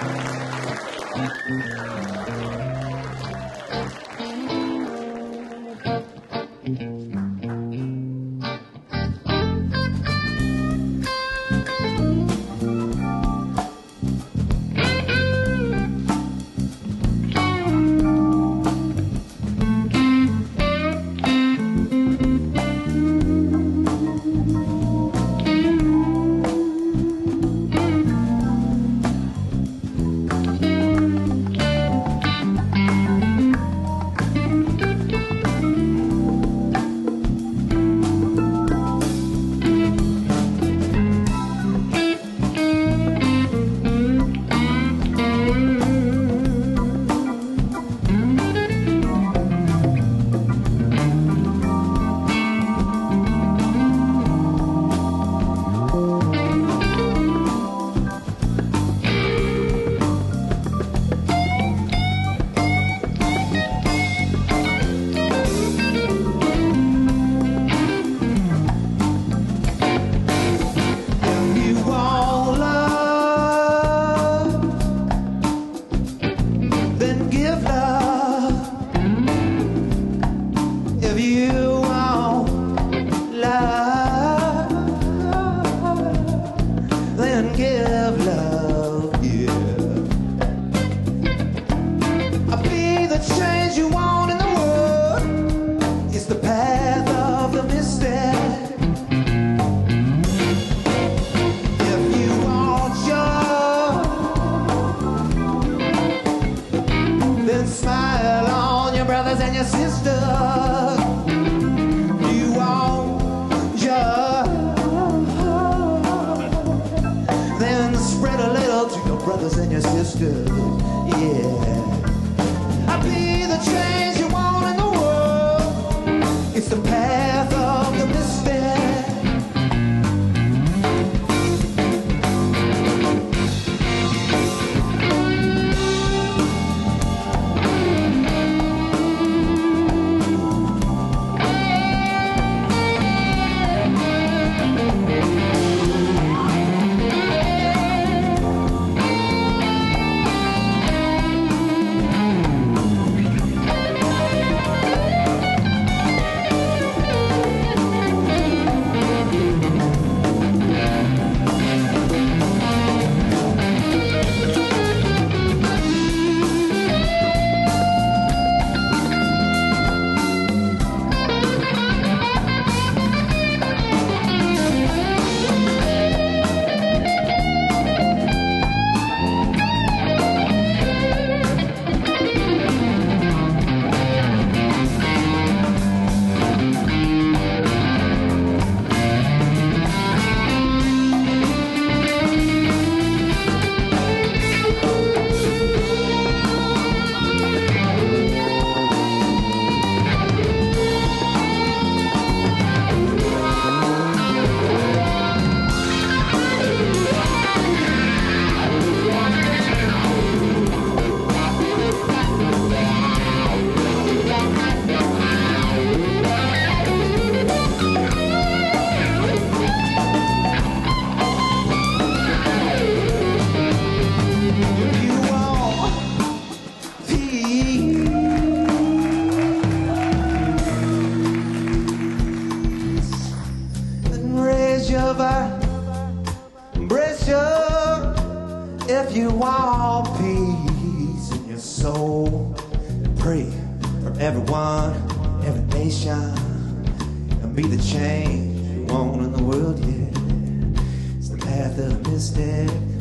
You smile on your brothers and your sisters. Your sisters. Yeah. I'll be the change you want in the world. It's the path you want peace in your soul, And pray for everyone, every nation, and be the change you want in the world. Yeah, it's the path of the mystic.